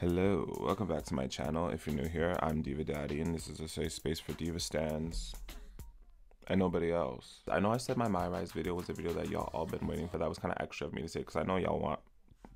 Hello, welcome back to my channel. If you're new here, I'm Diva Daddy, and this is a safe space for Diva stands and nobody else. I know I said my My Rise video was a video that y'all all been waiting for. That was kind of extra of me to say because I know y'all want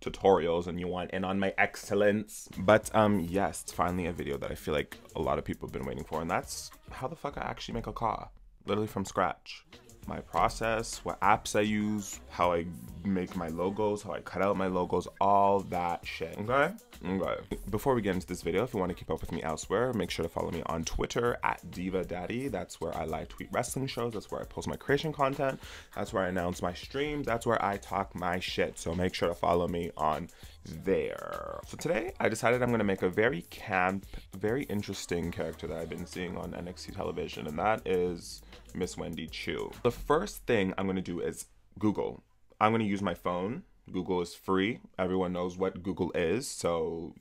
tutorials and you want in on my excellence. But um, yes, it's finally a video that I feel like a lot of people have been waiting for, and that's how the fuck I actually make a CAW, literally from scratch my process, what apps I use, how I make my logos, how I cut out my logos, all that shit. Okay? Okay. Before we get into this video, if you want to keep up with me elsewhere, make sure to follow me on Twitter at Diva Daddy. That's where I live tweet wrestling shows. That's where I post my creation content. That's where I announce my streams. That's where I talk my shit. So make sure to follow me on there. So today I decided I'm going to make a very camp, very interesting character that I've been seeing on NXT television, and that is Miss Wendy Choo. The first thing I'm going to do is Google. I'm going to use my phone Google is free. Everyone knows what Google is, so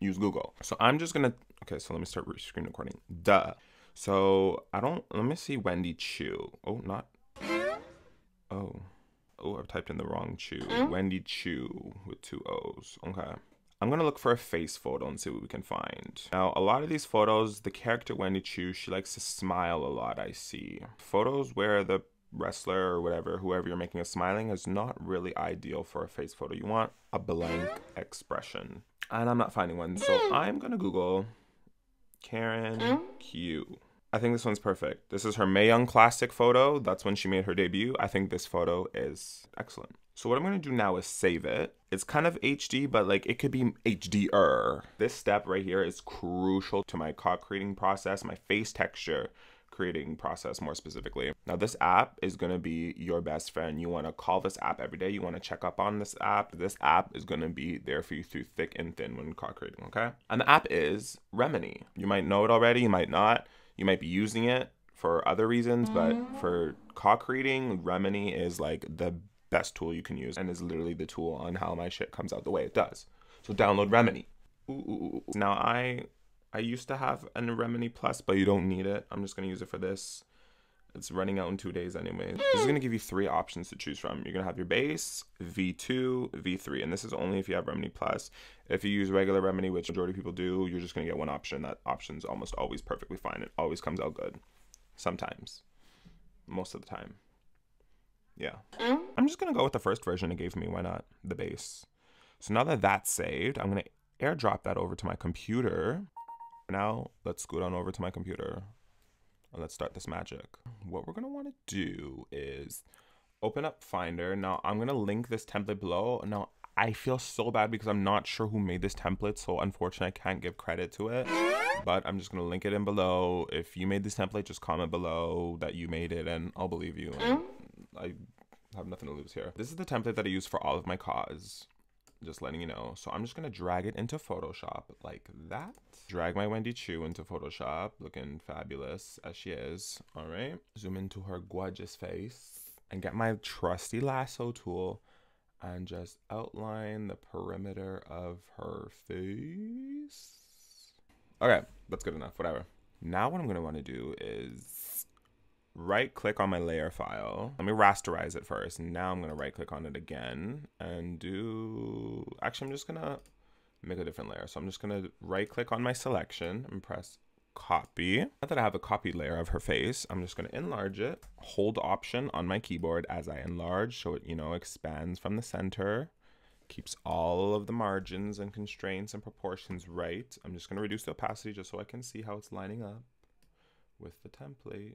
use Google. So I'm just gonna, okay, so let me start screen recording. Duh. So I don't, let me see Wendy Choo. Oh, not, oh. Oh, I've typed in the wrong Choo. Hmm? Wendy Choo with two O's. Okay. I'm gonna look for a face photo and see what we can find. Now, a lot of these photos, the character Wendy Choo, she likes to smile a lot, I see. Photos where the wrestler or whatever, whoever you're making a smiling, is not really ideal for a face photo. You want a blank expression. And I'm not finding one, so hmm. I'm gonna Google Karen hmm? Q. I think this one's perfect. This is her Mae Young Classic photo. That's when she made her debut. I think this photo is excellent. So what I'm gonna do now is save it. It's kind of HD, but like it could be HDR. This step right here is crucial to my cock creating process, my face texture, creating process more specifically. Now, this app is going to be your best friend. You want to call this app every day. You want to check up on this app. This app is going to be there for you through thick and thin when CAW creating, okay? And the app is Remini. You might know it already, you might not. You might be using it for other reasons, but mm-hmm. for CAW creating, Remini is like the best tool you can use and is literally the tool on how my shit comes out the way it does. So download Remini. Ooh. Now I I used to have an Remini Plus, but you don't need it. I'm just gonna use it for this. It's running out in two days anyway. This is hmm. gonna give you three options to choose from. You're gonna have your base, V2, V3, and this is only if you have Remini Plus. If you use regular Remini, which majority of people do, you're just gonna get one option. That option's almost always perfectly fine. It always comes out good. Sometimes. Most of the time. Yeah. Hmm? I'm just gonna go with the first version it gave me. Why not? The base. So now that that's saved, I'm gonna airdrop that over to my computer. Now let's scoot on over to my computer let's start this magic. What we're gonna wanna do is open up Finder. Now I'm gonna link this template below. Now I feel so bad because I'm not sure who made this template, so unfortunately I can't give credit to it. But I'm just gonna link it in below. If you made this template, just comment below that you made it and I'll believe you. And I have nothing to lose here. This is the template that I use for all of my CAWs just letting you know. So I'm just gonna drag it into Photoshop like that. Drag my Wendy Choo into Photoshop, looking fabulous as she is. All right, zoom into her gorgeous face and get my trusty lasso tool and just outline the perimeter of her face. Okay, that's good enough, whatever. Now what I'm gonna wanna do is right click on my layer file. Let me rasterize it first. Now I'm gonna right click on it again and do, actually I'm just gonna make a different layer. So I'm just gonna right click on my selection and press copy. Now that I have a copied layer of her face, I'm just gonna enlarge it, hold option on my keyboard as I enlarge so it, you know, expands from the center, keeps all of the margins and constraints and proportions right. I'm just gonna reduce the opacity just so I can see how it's lining up with the template.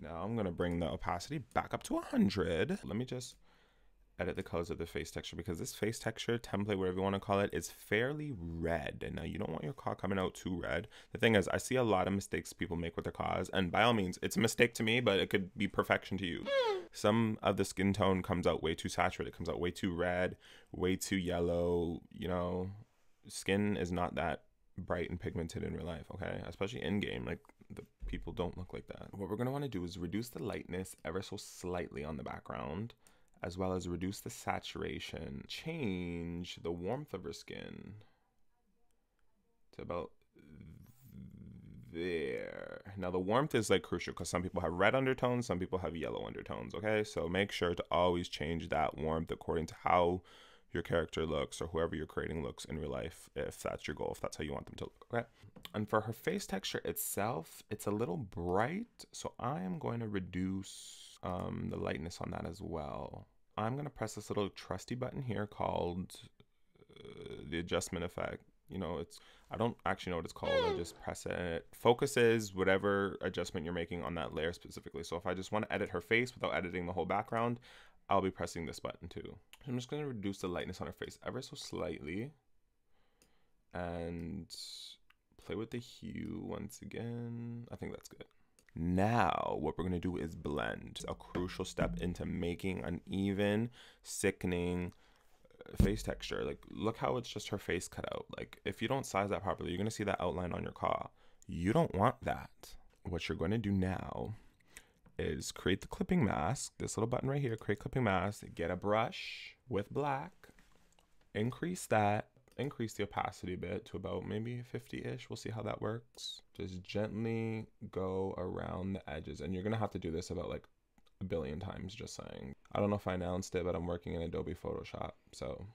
Now I'm to bring the opacity back up to 100. Let me just edit the colors of the face texture because this face texture template, whatever you want to call it, is fairly red. And now you don't want your CAW coming out too red. The thing is, I see a lot of mistakes people make with their CAWs, and by all means, it's a mistake to me, but it could be perfection to you. Some of the skin tone comes out way too saturated, it comes out way too red, way too yellow. You know, skin is not that bright and pigmented in real life, okay? Especially in game. Like the people don't look like that. What we're gonna wanna do is reduce the lightness ever so slightly on the background, as well as reduce the saturation, change the warmth of her skin to about there. Now the warmth is like crucial because some people have red undertones, some people have yellow undertones, okay? So make sure to always change that warmth according to how your character looks or whoever you're creating looks in real life if that's your goal, if that's how you want them to look. Okay. And for her face texture itself, it's a little bright. So I am going to reduce um, the lightness on that as well. I'm going to press this little trusty button here called uh, the adjustment effect. You know, it's, I don't actually know what it's called. I just press it focuses whatever adjustment you're making on that layer specifically. So if I just want to edit her face without editing the whole background, I'll be pressing this button too. I'm just going to reduce the lightness on her face ever so slightly. And play with the hue once again. I think that's good. Now, what we're going to do is blend. A crucial step into making an even, sickening uh, face texture. Like, look how it's just her face cut out. Like, if you don't size that properly, you're going to see that outline on your CAW. You don't want that. What you're going to do now is create the clipping mask. This little button right here, create clipping mask. Get a brush with black. Increase that increase the opacity a bit to about maybe 50-ish. We'll see how that works. Just gently go around the edges. And you're to have to do this about like a billion times, just saying. I don't know if I announced it, but I'm working in Adobe Photoshop. So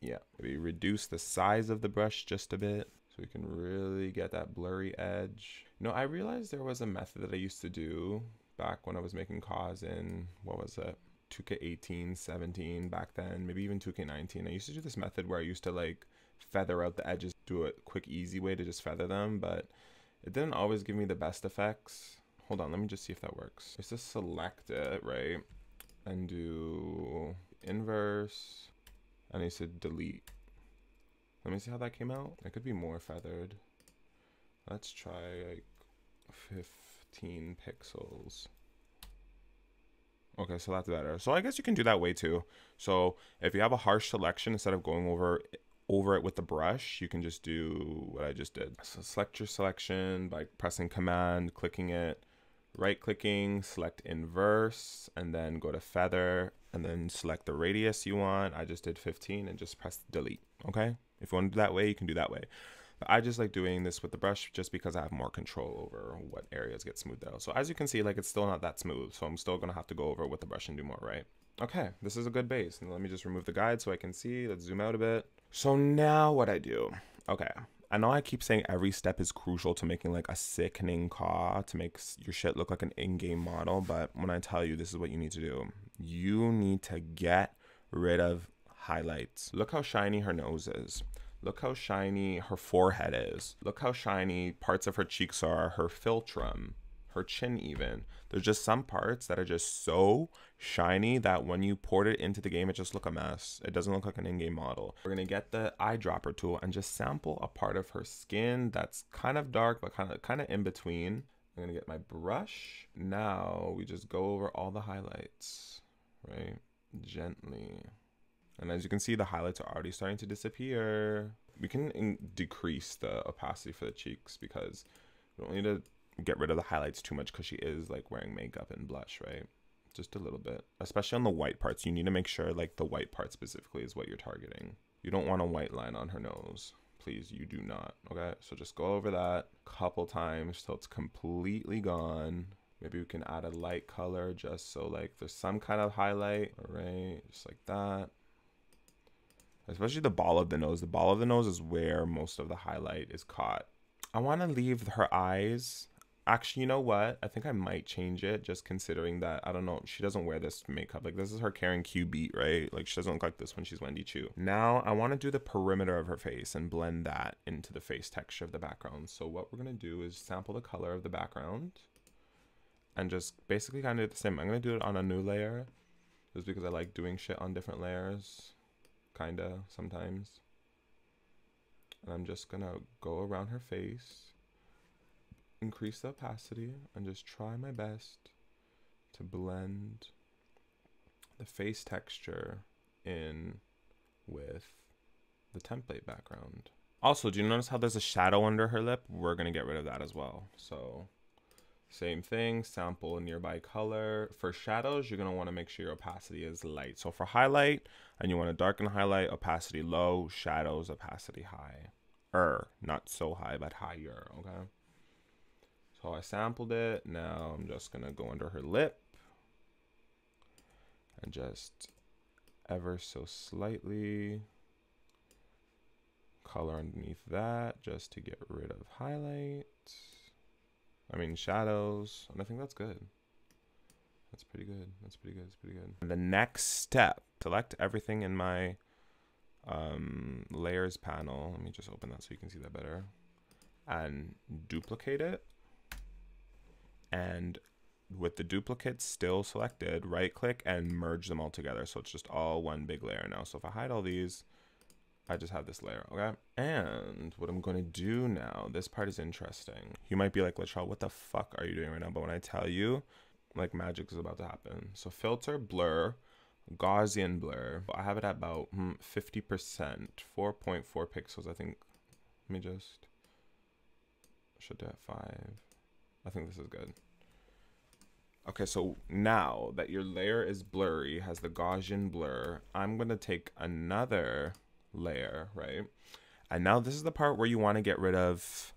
yeah, maybe reduce the size of the brush just a bit so we can really get that blurry edge. You know, I realized there was a method that I used to do back when I was making CAWs in, what was it? 2K18, 17 back then, maybe even 2K19. I used to do this method where I used to like feather out the edges, do a quick, easy way to just feather them, but it didn't always give me the best effects. Hold on, let me just see if that works. Let's just select it, right? And do inverse. And I need delete. Let me see how that came out. It could be more feathered. Let's try like 15 pixels. Okay, so that's better. So I guess you can do that way too. So if you have a harsh selection, instead of going over over it with the brush, you can just do what I just did. So select your selection by pressing command, clicking it, right clicking, select inverse, and then go to feather, and then select the radius you want. I just did 15 and just press delete, okay? If you want to do that way, you can do that way. But I just like doing this with the brush just because I have more control over what areas get smoothed out. So as you can see, like it's still not that smooth. So I'm still gonna have to go over with the brush and do more, right? Okay, this is a good base. And let me just remove the guide so I can see. Let's zoom out a bit. So now what I do, okay. I know I keep saying every step is crucial to making like a sickening CAW to make your shit look like an in-game model, but when I tell you this is what you need to do, you need to get rid of highlights. Look how shiny her nose is. Look how shiny her forehead is. Look how shiny parts of her cheeks are, her philtrum, her chin even. There's just some parts that are just so shiny that when you port it into the game, it just look a mess. It doesn't look like an in-game model. We're gonna get the eyedropper tool and just sample a part of her skin that's kind of dark, but kind of kind of in between. I'm gonna get my brush. Now we just go over all the highlights, right? Gently. And as you can see, the highlights are already starting to disappear. We can decrease the opacity for the cheeks because we don't need to get rid of the highlights too much because she is like wearing makeup and blush, right? Just a little bit, especially on the white parts. You need to make sure like the white part specifically is what you're targeting. You don't want a white line on her nose. Please, you do not. Okay, so just go over that a couple times till it's completely gone. Maybe we can add a light color just so like there's some kind of highlight. All right, just like that especially the ball of the nose. The ball of the nose is where most of the highlight is caught. I want to leave her eyes. Actually, you know what? I think I might change it just considering that, I don't know, she doesn't wear this makeup. Like, this is her Karen Q beat, right? Like, she doesn't look like this when she's Wendy Choo. Now, I want to do the perimeter of her face and blend that into the face texture of the background. So what we're going to do is sample the color of the background and just basically kind of do the same. I'm going to do it on a new layer just because I like doing shit on different layers kinda sometimes. And I'm just gonna go around her face, increase the opacity, and just try my best to blend the face texture in with the template background. Also, do you notice how there's a shadow under her lip? We're gonna get rid of that as well. So same thing, sample a nearby color. For shadows, you're gonna wanna make sure your opacity is light. So for highlight, and you wanna darken highlight, opacity low, shadows, opacity high. Er, not so high, but higher, okay? So I sampled it. Now I'm just gonna go under her lip and just ever so slightly. Color underneath that just to get rid of highlight. I mean shadows, and I think that's good. That's pretty good. That's pretty good. That's pretty good. And the next step, select everything in my um, layers panel. Let me just open that so you can see that better. And duplicate it. And with the duplicate still selected, right click and merge them all together. So it's just all one big layer now. So if I hide all these, I just have this layer, okay? And what I'm to do now, this part is interesting. You might be like, Latrell, what the fuck are you doing right now? But when I tell you, like magic is about to happen. So filter blur, Gaussian blur. I have it at about 50%, hmm, 4.4 pixels, I think. Let me just, should do at five. I think this is good. Okay, so now that your layer is blurry, has the Gaussian blur, I'm gonna take another layer, right? And now this is the part where you wanna get rid of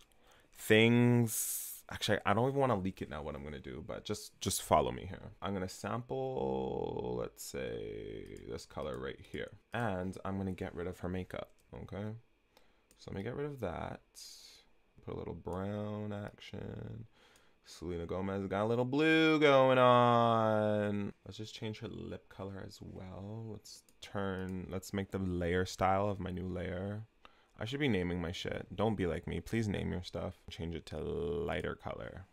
things actually I don't even want to leak it now what I'm gonna do, but just just follow me here. I'm gonna sample, let's say this color right here, and I'm gonna get rid of her makeup. Okay, so let me get rid of that. Put a little brown action. Selena Gomez got a little blue going on. Let's just change her lip color as well. Let's turn, let's make the layer style of my new layer. I should be naming my shit. Don't be like me. Please name your stuff. Change it to lighter color.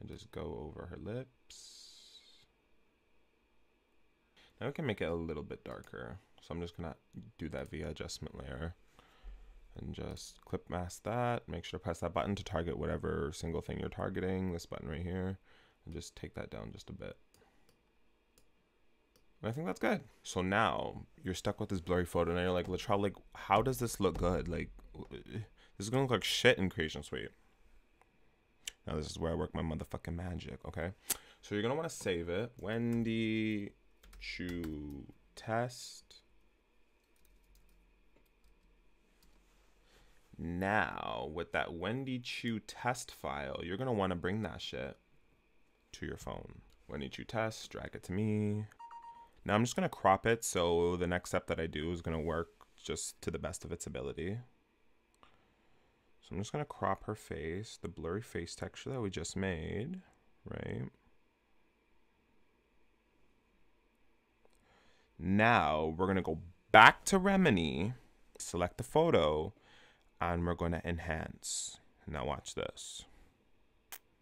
And just go over her lips. Now we can make it a little bit darker. So I'm just gonna do that via adjustment layer. And just clip mask that. Make sure to press that button to target whatever single thing you're targeting. This button right here. And just take that down just a bit. I think that's good. So now you're stuck with this blurry photo, and you're like, Latrell, like, how does this look good? Like, this is gonna look like shit in Creation Suite. Now this is where I work my motherfucking magic. Okay, so you're gonna want to save it. Wendy Choo test. Now, with that Wendy Choo test file, you're gonna want to bring that shit to your phone. Wendy Choo test, drag it to me. Now I'm just going to crop it so the next step that I do is going to work just to the best of its ability. So I'm just going to crop her face, the blurry face texture that we just made, right? Now we're going to go back to Remini, select the photo, and we're going to enhance. Now watch this.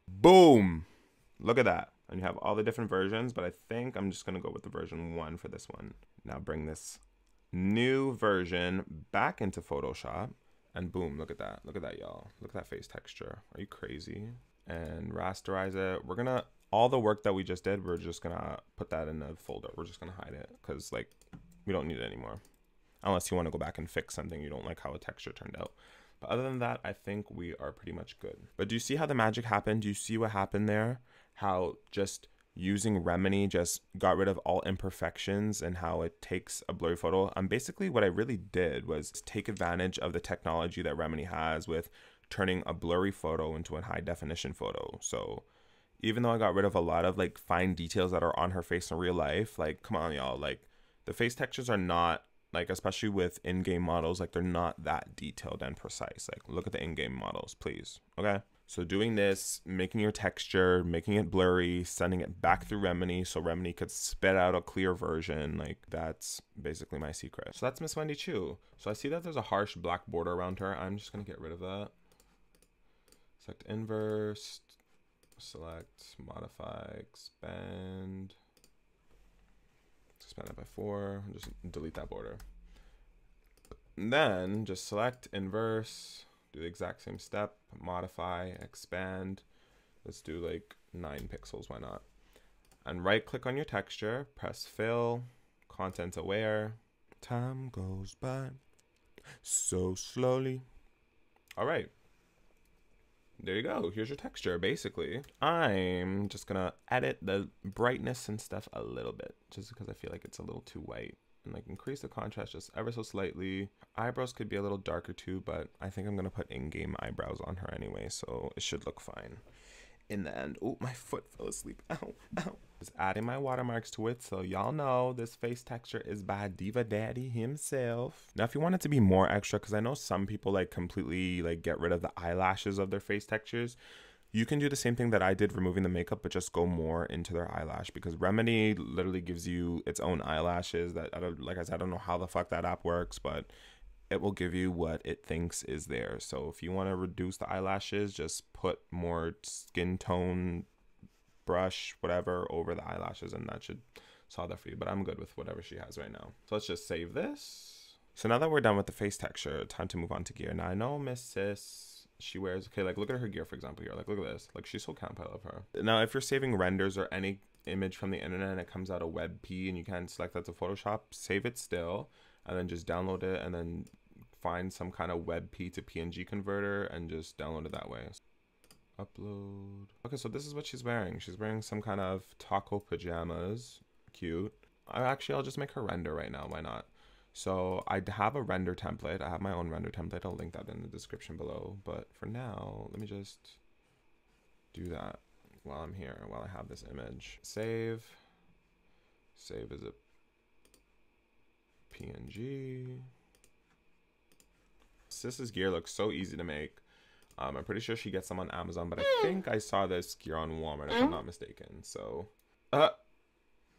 Boom! Look at that and you have all the different versions, but I think I'm just going to go with the version 1 for this one. Now bring this new version back into Photoshop and boom, look at that. Look at that, y'all. Look at that face texture. Are you crazy? And rasterize it. We're going to, all the work that we just did, we're just going to put that in a folder. We're just going to hide it because like we don't need it anymore. Unless you want to go back and fix something you don't like how a texture turned out. But other than that, I think we are pretty much good. But do you see how the magic happened? Do you see what happened there? how just using Remini just got rid of all imperfections and how it takes a blurry photo. Um, basically, what I really did was take advantage of the technology that Remini has with turning a blurry photo into a high definition photo. So even though I got rid of a lot of like fine details that are on her face in real life, like come on y'all, like the face textures are not like especially with in-game models, like they're not that detailed and precise. Like look at the in-game models, please. Okay. So doing this, making your texture, making it blurry, sending it back through Remini so Remini could spit out a clear version, like that's basically my secret. So that's Miss Wendy Choo. So I see that there's a harsh black border around her. I'm just gonna get rid of that. Select inverse, select modify, expand, expand it by four, just delete that border. And then just select inverse, do the exact same step, modify, expand. Let's do like nine pixels, why not? And right click on your texture, press fill, content aware. Time goes by so slowly. All right. There you go. Here's your texture, basically. I'm just gonna edit the brightness and stuff a little bit, just because I feel like it's a little too white and like increase the contrast just ever so slightly. Eyebrows could be a little darker too, but I think I'm gonna put in-game eyebrows on her anyway, so it should look fine. In the end. Oh, my foot fell asleep. Ow, ow. Just adding my watermarks to it so y'all know this face texture is by Diva Daddy himself. Now, if you want it to be more extra, because I know some people like completely like get rid of the eyelashes of their face textures, you can do the same thing that I did removing the makeup, but just go more into their eyelash because Remini literally gives you its own eyelashes that I don't, like I said, I don't know how the fuck that app works, but it will give you what it thinks is there. So if you want to reduce the eyelashes, just put more skin tone brush, whatever, over the eyelashes, and that should solve that for you. But I'm good with whatever she has right now. So let's just save this. So now that we're done with the face texture, time to move on to gear. Now I know Sis, she wears, okay, like look at her gear, for example, here. Like look at this. Like she's so camp, I love her. Now if you're saving renders or any image from the internet and it comes out a WebP and you can't select that to Photoshop, save it still and then just download it and then find some kind of WebP to PNG converter and just download it that way. Upload. Okay, so this is what she's wearing. She's wearing some kind of taco pajamas. Cute. I actually, I'll just make her render right now. Why not? So I have a render template. I have my own render template. I'll link that in the description below. But for now, let me just do that while I'm here, while I have this image. Save. Save as a PNG. Sis's gear looks so easy to make. Um, I'm pretty sure she gets them on Amazon, but I mm. think I saw this gear on Walmart if I'm mm. not mistaken. So, uh,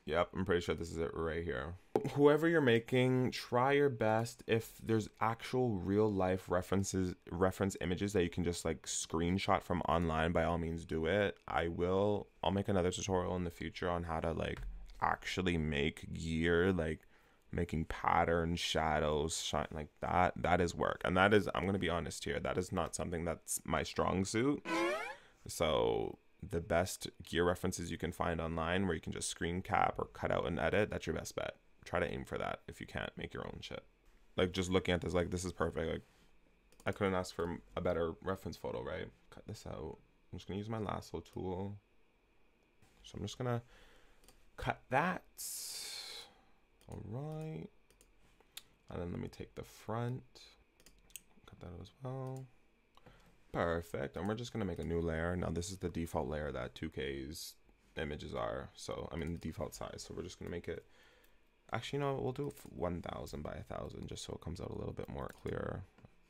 yep, I'm pretty sure this is it right here. Whoever you're making, try your best. If there's actual real life references, reference images that you can just like screenshot from online, by all means do it. I will. I'll make another tutorial in the future on how to like actually make gear like making patterns, shadows, shine like that. That is work. And that is, I'm going to be honest here, that is not something that's my strong suit. So the best gear references you can find online where you can just screen cap or cut out and edit, that's your best bet. Try to aim for that if you can't make your own shit. Like just looking at this, like this is perfect. Like I couldn't ask for a better reference photo, right? Cut this out. I'm just gonna use my lasso tool. So I'm just gonna cut that. All right. And then let me take the front. Cut that as well. Perfect. And we're just going to make a new layer. Now, this is the default layer that 2K's images are. So, I mean, the default size. So, we're just going to make it. Actually, no, we'll do 1000 by 1000 just so it comes out a little bit more clear.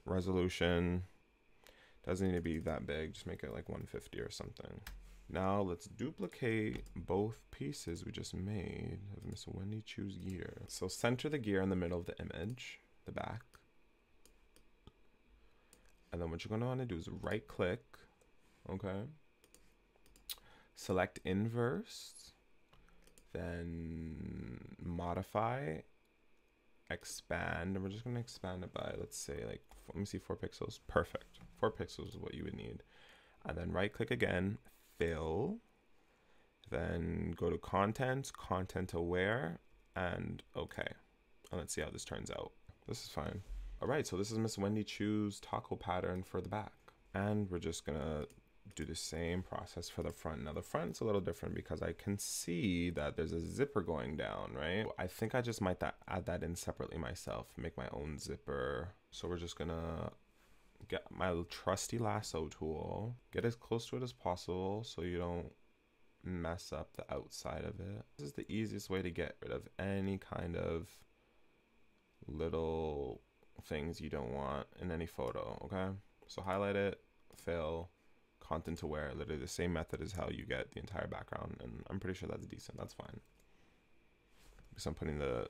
Resolution doesn't need to be that big. Just make it like 150 or something. Now let's duplicate both pieces we just made of Miss Wendy Choo's gear. So center the gear in the middle of the image, the back. And then what you're gonna wanna do is right click, okay? Select inverse, then modify, expand, and we're just gonna expand it by, let's say like, let me see, four pixels, perfect. Four pixels is what you would need. And then right click again, fill, then go to content, content aware, and okay. And let's see how this turns out. This is fine. All right, so this is Miss Wendy Choo's taco pattern for the back. And we're just gonna do the same process for the front. Now the front's a little different because I can see that there's a zipper going down, right? I think I just might that, add that in separately myself, make my own zipper. So we're just gonna get my trusty lasso tool, get as close to it as possible so you don't mess up the outside of it. This is the easiest way to get rid of any kind of little things you don't want in any photo, okay? So highlight it, fill, content aware, literally the same method as how you get the entire background, and I'm pretty sure that's decent, that's fine. Because I'm putting the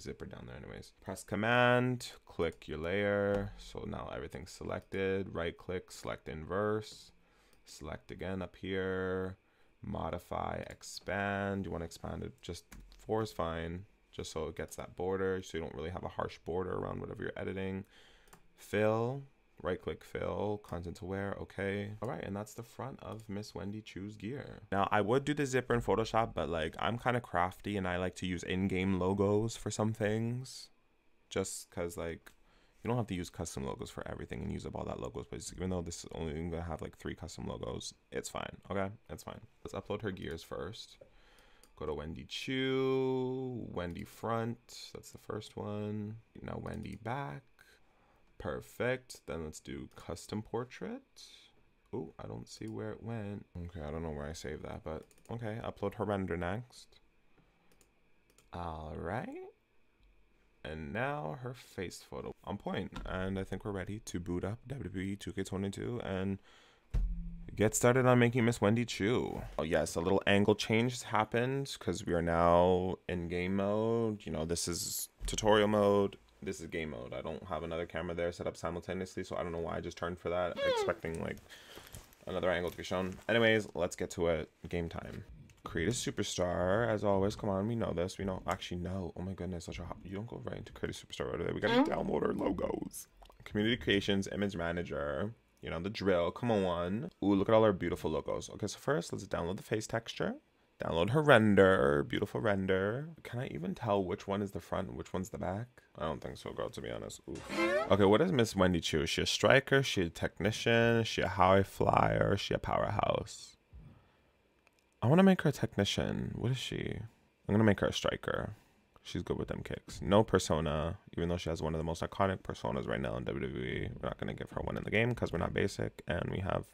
zipper down there anyways. Press command, click your layer. So now everything's selected. Right click, select inverse. Select again up here. Modify, expand. You want to expand it just four is fine. Just so it gets that border. So you don't really have a harsh border around whatever you're editing. Fill, right click fill, content aware, okay. All right, and that's the front of Miss Wendy Choo's gear. Now I would do the zipper in Photoshop, but like I'm kind of crafty and I like to use in-game logos for some things. Just cause like you don't have to use custom logos for everything and use up all that logos, but even though this is only gonna have like three custom logos, it's fine, okay? It's fine. Let's upload her gears first. Go to Wendy Choo, Wendy front, that's the first one. Now Wendy back. Perfect. Then let's do custom portrait. Oh, I don't see where it went. Okay, I don't know where I saved that, but okay. Upload her render next. All right. And now her face photo on point. And I think we're ready to boot up WWE 2K22 and get started on making Miss Wendy Choo. Oh yes, a little angle change has happened because we are now in game mode. You know, this is tutorial mode. This is game mode. I don't have another camera there set up simultaneously, so I don't know why I just turned for that, expecting like another angle to be shown. Anyways, let's get to it. Game time. Create a superstar, as always. Come on, we know this. We know. Actually, no. Oh my goodness, such a hot. You don't go right into create a superstar right away. We gotta mm-hmm. download our logos. Community creations, image manager. You know the drill. Come on. Ooh, look at all our beautiful logos. Okay, so first, let's download the face texture. Download her render. Beautiful render. Can I even tell which one is the front and which one's the back? I don't think so, girl, to be honest. Oof. Okay, what is Miss Wendy Choo? Is she a striker? She a technician? She a high flyer? She a powerhouse? I want to make her a technician. What is she? I'm going to make her a striker. She's good with them kicks. No persona, even though she has one of the most iconic personas right now in WWE. We're not going to give her one in the game because we're not basic and we have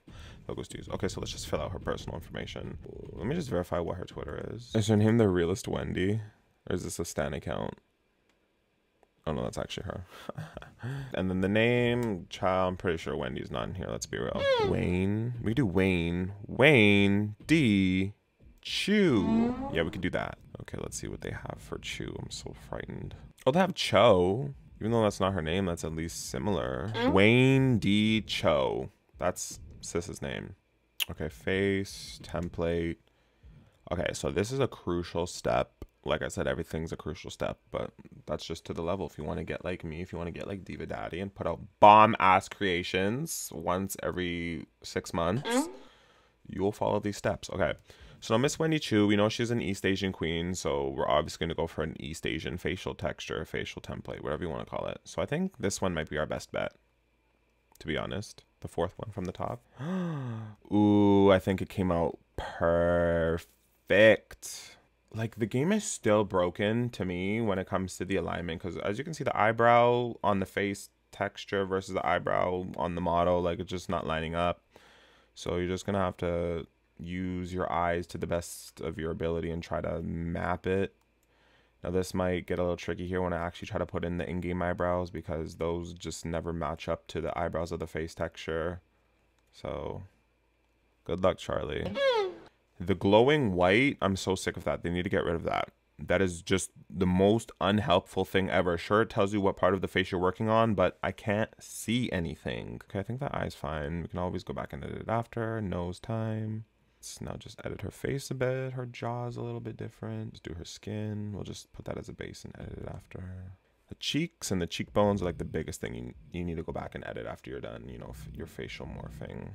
logos to use. Okay, so let's just fill out her personal information. Let me just verify what her Twitter is. Is her name the realist Wendy? Or is this a Stan account? Oh no, that's actually her. and then the name, child, I'm pretty sure Wendy's not in here. Let's be real. Wayne. We do Wayne. Wayne D. Chew. Yeah, we could do that. Okay, let's see what they have for Choo. I'm so frightened. Oh, they have Cho. Even though that's not her name, that's at least similar. Mm-hmm. Wayne D. Cho. That's Sis's name. Okay, face, template. Okay, so this is a crucial step. Like I said, everything's a crucial step, but that's just to the level. If you want to get like me, if you want to get like Diva Daddy and put out bomb ass creations once every six months, mm-hmm. you'll follow these steps. Okay. So now Miss Wendy Choo, we know she's an East Asian queen, so we're obviously going to go for an East Asian facial texture, facial template, whatever you want to call it. So I think this one might be our best bet, to be honest. The fourth one from the top. Ooh, I think it came out perfect. Like the game is still broken to me when it comes to the alignment because as you can see, the eyebrow on the face texture versus the eyebrow on the model, like it's just not lining up. So you're just gonna have to use your eyes to the best of your ability and try to map it. Now this might get a little tricky here when I actually try to put in the in-game eyebrows because those just never match up to the eyebrows of the face texture. So good luck, Charlie. The glowing white, I'm so sick of that. They need to get rid of that. That is just the most unhelpful thing ever. Sure, it tells you what part of the face you're working on, but I can't see anything. Okay, I think that eye's fine. We can always go back and edit it after. Nose time. Let's now just edit her face a bit. Her jaw is a little bit different. Do her skin. We'll just put that as a base and edit it after. The cheeks and the cheekbones are like the biggest thing you, you need to go back and edit after you're done, you know, your facial morphing.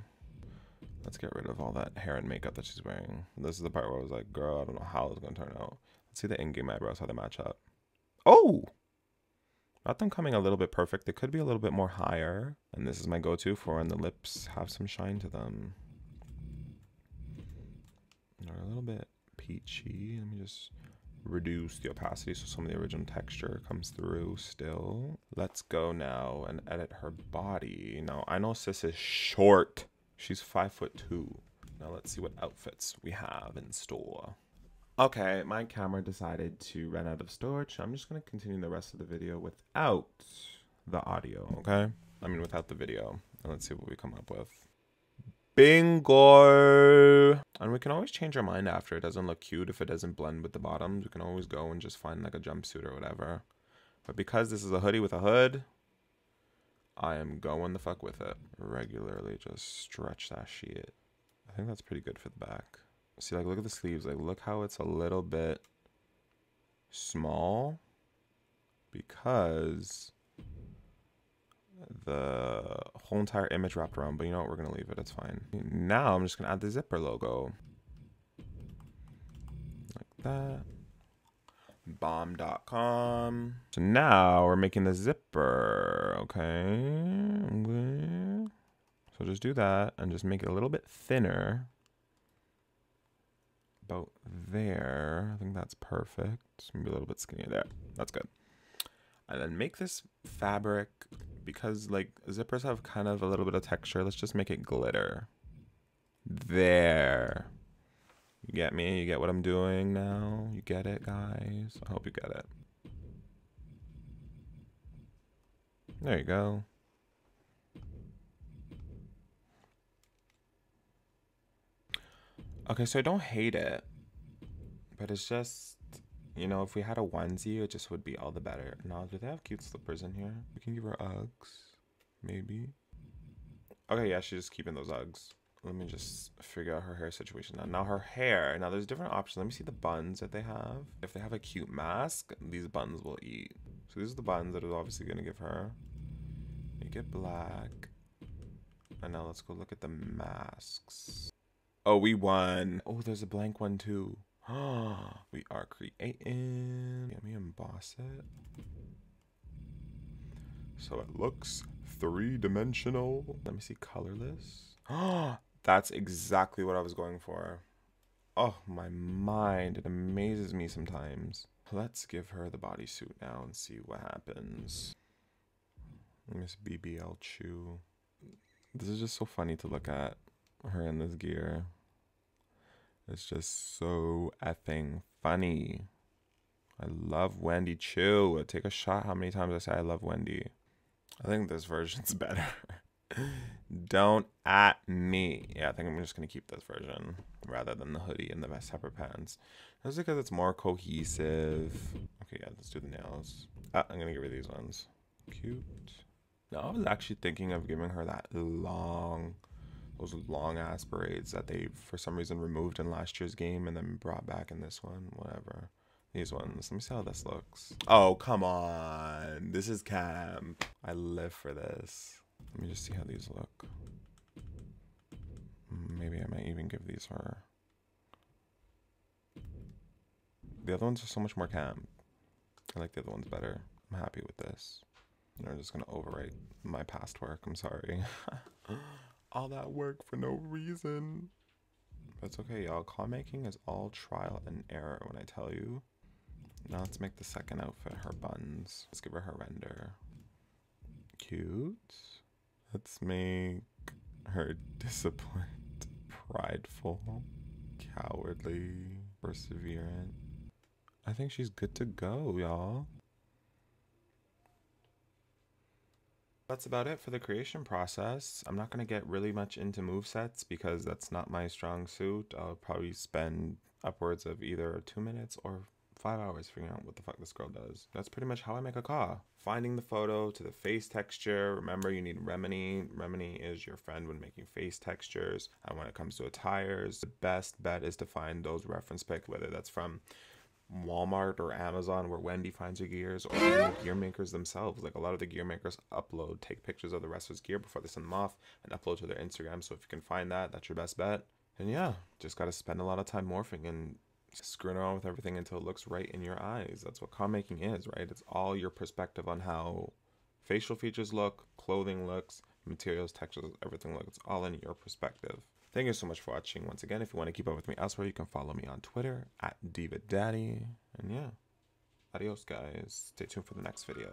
Let's get rid of all that hair and makeup that she's wearing. This is the part where I was like, girl, I don't know how it's going to turn out. Let's see the in-game eyebrows, how they match up. Oh! Not them coming a little bit perfect. They could be a little bit more higher. And this is my go-to for when the lips have some shine to them. They're a little bit peachy. Let me just reduce the opacity so some of the original texture comes through still. Let's go now and edit her body. Now, I know Sis is short. She's five foot two. Now let's see what outfits we have in store. Okay, my camera decided to run out of storage. I'm just going to continue the rest of the video without the audio, okay? I mean, without the video. And let's see what we come up with. Bingo! And we can always change our mind after. It doesn't look cute if it doesn't blend with the bottoms. We can always go and just find like a jumpsuit or whatever. But because this is a hoodie with a hood, I am going the fuck with it. Regularly just stretch that shit. I think that's pretty good for the back. See, like, look at the sleeves. Like, look how it's a little bit small because the whole entire image wrapped around, but you know what? We're going to leave it. It's fine. Now I'm just going to add the zipper logo. Like that. Bomb.com. So now we're making the zipper. Okay. So just do that and just make it a little bit thinner. About there. I think that's perfect. Maybe a little bit skinnier there. That's good. And then make this fabric because like zippers have kind of a little bit of texture. Let's just make it glitter. There. You get me? You get what I'm doing now? You get it, guys? I hope you get it. There you go. Okay, so I don't hate it, but it's just, you know, if we had a onesie, it just would be all the better. Now, do they have cute slippers in here? We can give her Uggs, maybe. Okay, yeah, she's just keeping those Uggs. Let me just figure out her hair situation now. Now her hair, now there's different options. Let me see the buns that they have. If they have a cute mask, these buns will eat. So these are the buns that is obviously gonna give her. Make it black. And now let's go look at the masks. Oh, we won. Oh, there's a blank one too. we are creating. Let me emboss it. So it looks three dimensional. Let me see colorless. That's exactly what I was going for. Oh, my mind. It amazes me sometimes. Let's give her the bodysuit now and see what happens. Miss BBL Chew. This is just so funny to look at her in this gear. It's just so effing funny. I love Wendy Choo. Take a shot how many times I say I love Wendy. I think this version's better. Don't at me. Yeah, I think I'm just gonna keep this version rather than the hoodie and the separate pants. That's because it's more cohesive. Okay, yeah, let's do the nails. Ah, I'm gonna give her these ones. Cute. No, I was actually thinking of giving her that long those long ass braids that they for some reason removed in last year's game and then brought back in this one. Whatever. These ones. Let me see how this looks. Oh, come on. This is camp. I live for this. Let me just see how these look. Maybe I might even give these her. The other ones are so much more camp. I like the other ones better. I'm happy with this. I'm just gonna overwrite my past work. I'm sorry. all that work for no reason. That's okay, y'all. Call making is all trial and error when I tell you. Now let's make the second outfit her buns. Let's give her her render. Cute. Let's make her disciplined, prideful, cowardly, perseverant. I think she's good to go, y'all. That's about it for the creation process. I'm not going to get really much into move sets because that's not my strong suit. I'll probably spend upwards of either two minutes or five hours figuring out what the fuck this girl does. That's pretty much how I make a CAW. Finding the photo to the face texture. Remember, you need Remini. Remini is your friend when making face textures. And when it comes to attires, the best bet is to find those reference pics, whether that's from Walmart or Amazon where Wendy finds her gears, or the gear makers themselves. Like a lot of the gear makers upload, take pictures of the wrestler's gear before they send them off and upload to their Instagram. So if you can find that, that's your best bet. And yeah, just got to spend a lot of time morphing and screwing around with everything until it looks right in your eyes. That's what CAW making is, right? It's all your perspective on how facial features look, clothing looks, materials, textures, everything looks. It's all in your perspective. Thank you so much for watching. Once again, if you want to keep up with me elsewhere, you can follow me on Twitter at DivaDaddy. And yeah, adios, guys. Stay tuned for the next video.